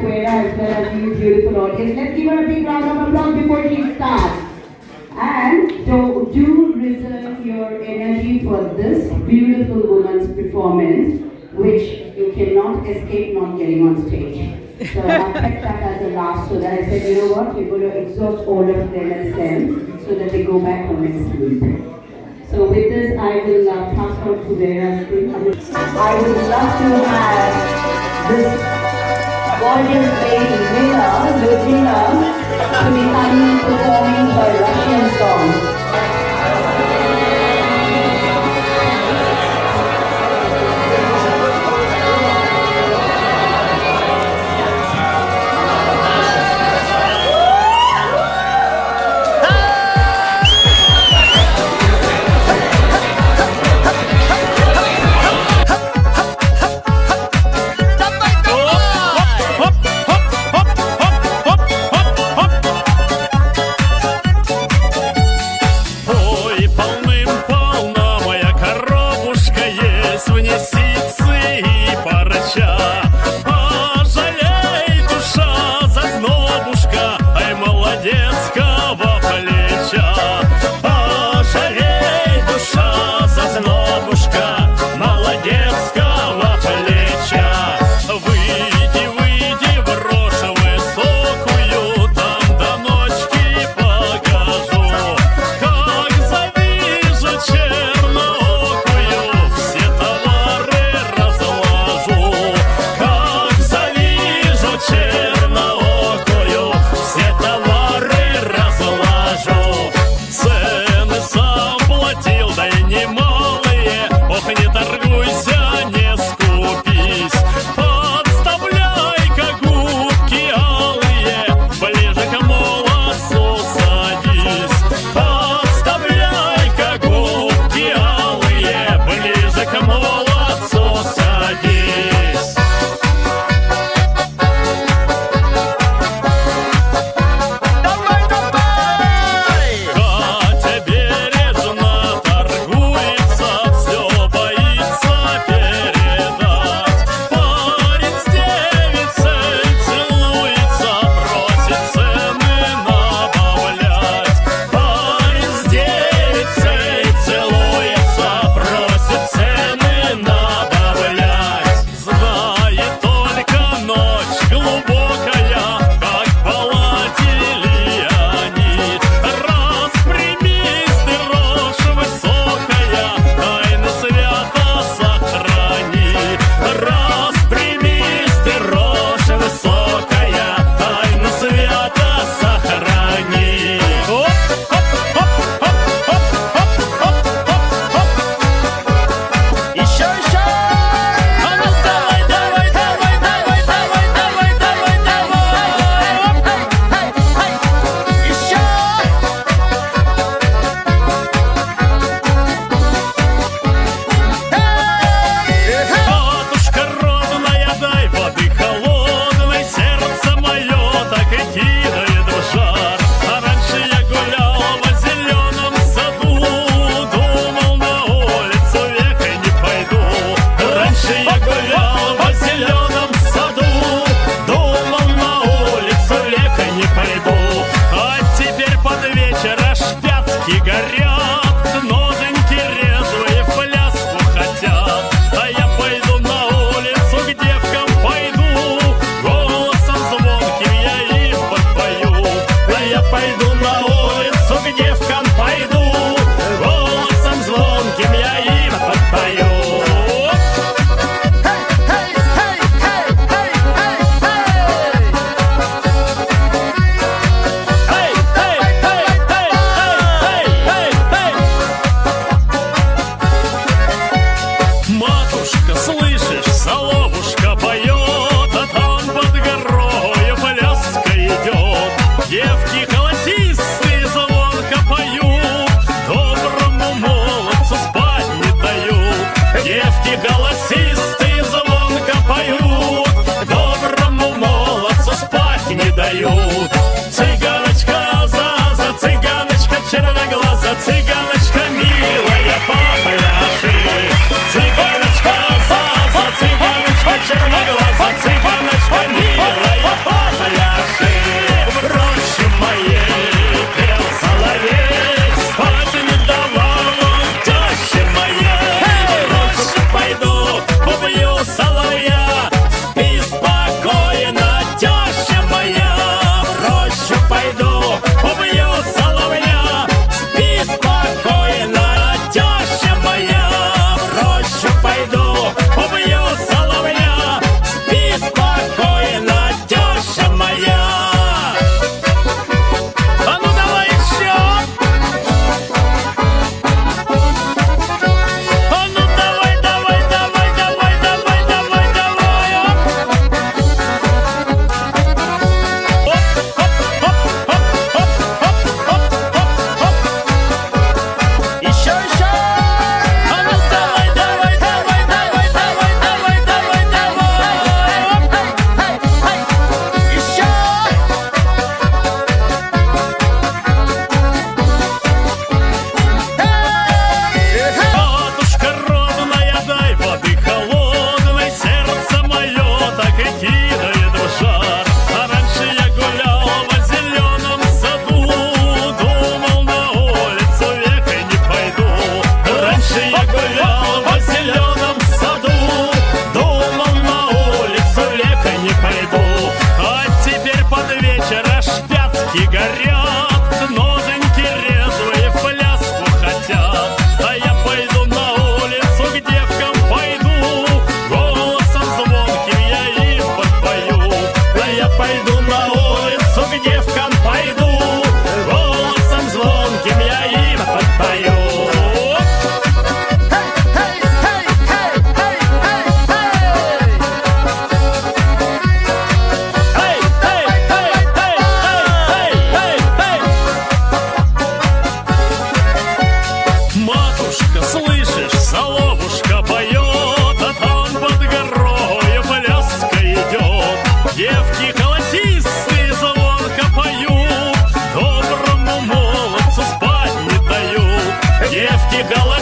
Vera as well as you beautiful audience. Let's give her a big round of applause before she starts. And so do reserve your energy for this beautiful woman's performance, which you cannot escape not getting on stage. So I kept that as a last so that I said, you know what, we're going to exhaust all of them as them so that they go back home and sleep. So with this, I will uh, pass on to Vera. I would love to have this gorgeous lady, Mila, Liudmila, to be coming performing for тебя